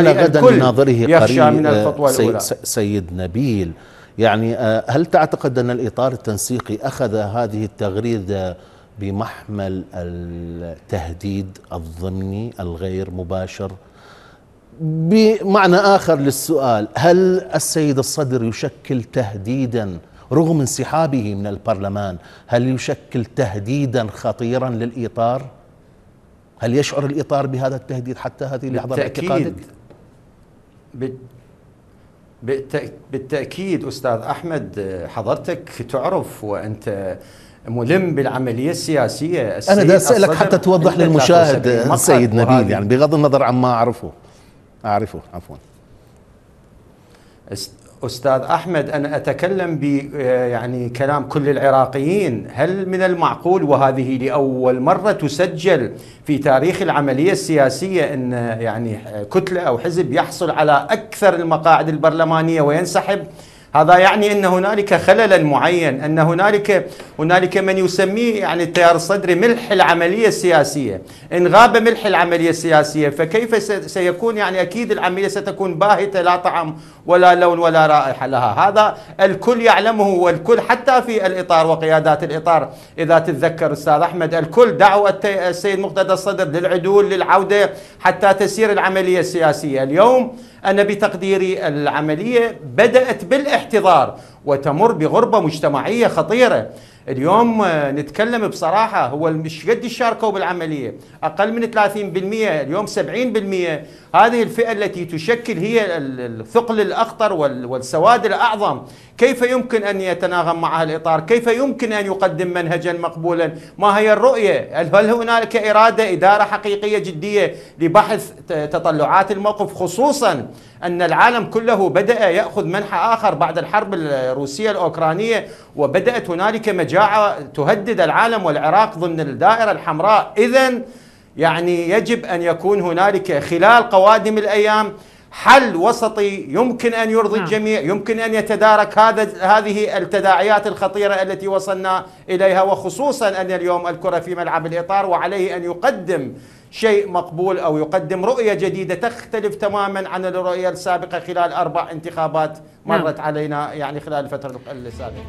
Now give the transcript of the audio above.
وبالتالي غدا لناظره يخشى من الخطوة الأولى. سيد نبيل. يعني هل تعتقد أن الإطار التنسيقي أخذ هذه التغريدة بمحمل التهديد الضمني الغير مباشر؟ بمعنى آخر للسؤال هل السيد الصدر يشكل تهديدا رغم انسحابه من البرلمان هل يشكل تهديدا خطيرا للإطار؟ هل يشعر الإطار بهذا التهديد حتى هذه اللحظة باعتقادك؟ بالتأكيد أستاذ أحمد حضرتك تعرف وأنت ملم بالعملية السياسية أنا دا أسألك حتى توضح للمشاهد السيد نبيل يعني بغض النظر عما أعرفه. أعرفه عفوا. أستاذ أحمد أنا أتكلم ب يعني كلام كل العراقيين. هل من المعقول وهذه لأول مرة تسجل في تاريخ العملية السياسية إن يعني كتلة أو حزب يحصل على أكثر المقاعد البرلمانية وينسحب هذا يعني أن هنالك خللا معين أن هنالك هنالك من يسميه يعني التيار الصدري ملح العملية السياسية. إن غاب ملح العملية السياسية فكيف سيكون يعني أكيد العملية ستكون باهتة لا طعم ولا لون ولا رائحة لها. هذا الكل يعلمه والكل حتى في الإطار وقيادات الإطار إذا تتذكر أستاذ أحمد الكل دعوا السيد مقتدى الصدر للعدول للعودة حتى تسير العملية السياسية. اليوم أنا بتقديري العملية بدأت بالاحتضار. وتمر بغربة مجتمعية خطيرة. اليوم نتكلم بصراحة هو مش قد شاركوا بالعملية. أقل من 30% اليوم 70% هذه الفئة التي تشكل هي الثقل الأخطر والسواد الأعظم. كيف يمكن أن يتناغم معها الإطار؟ كيف يمكن أن يقدم منهجا مقبولا؟ ما هي الرؤية؟ هل هنالك إرادة إدارة حقيقية جدية لبحث تطلعات الموقف؟ خصوصا أن العالم كله بدأ يأخذ منحى آخر بعد الحرب الروسية الأوكرانية وبدأت هنالك مجاعة تهدد العالم والعراق ضمن الدائرة الحمراء. إذا يعني يجب أن يكون هنالك خلال قوادم الأيام حل وسطي يمكن أن يرضي نعم. الجميع، يمكن أن يتدارك هذا هذه التداعيات الخطيرة التي وصلنا إليها وخصوصا أن اليوم الكره في ملعب الإطار وعليه أن يقدم شيء مقبول أو يقدم رؤية جديدة تختلف تماما عن الرؤية السابقة خلال أربع انتخابات نعم. مرت نعم. علينا يعني خلال الفترة السابقة.